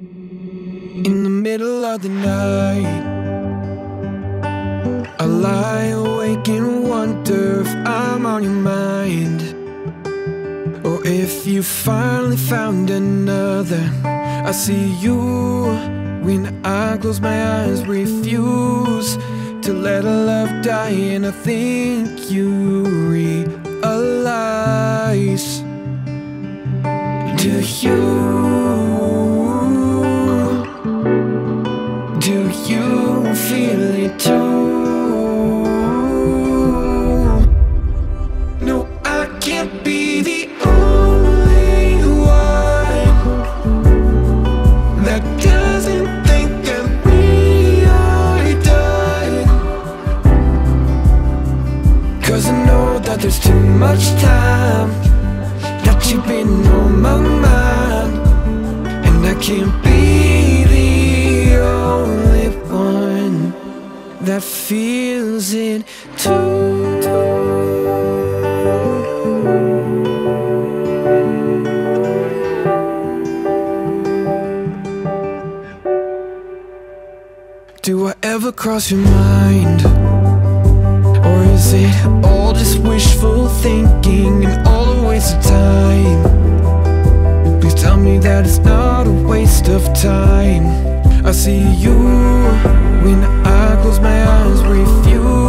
In the middle of the night, I lie awake and wonder if I'm on your mind. Or if you finally found another. I see you when I close my eyes, refuse to let a love die, and I think you realize. Do you? Cause I know that there's too much time that you've been on my mind, and I can't be the only one that feels it too. Do I ever cross your mind? Thinking and all a waste of time? Please tell me that it's not a waste of time. I see you when I close my eyes, refuse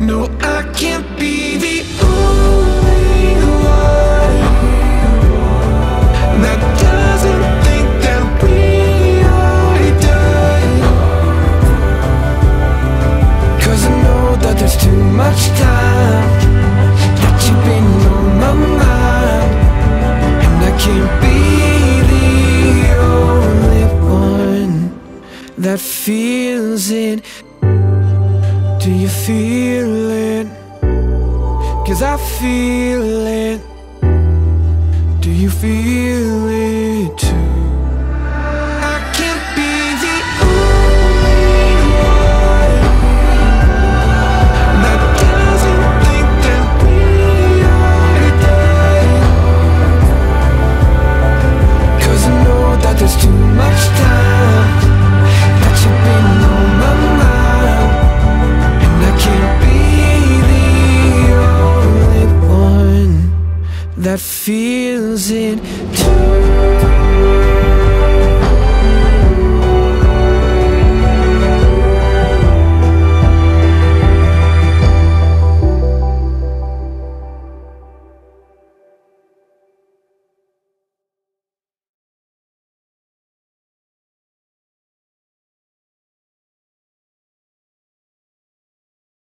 No, I can't be that feels it. Do you feel it? Cause I feel it. Do you feel it that feels it